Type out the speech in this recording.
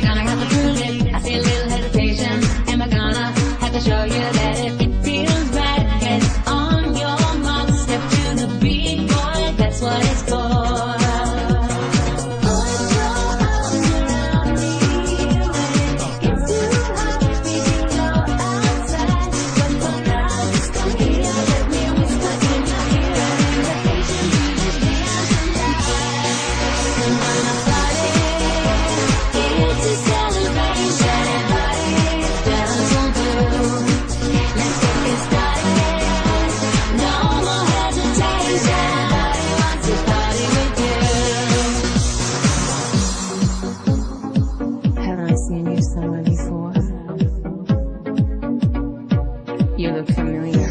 gonna have to prove it. I see a little hesitation. Am I gonna have to show you that if it feels right, get on your mark, to the beat, boy. That's what it's for. You look familiar.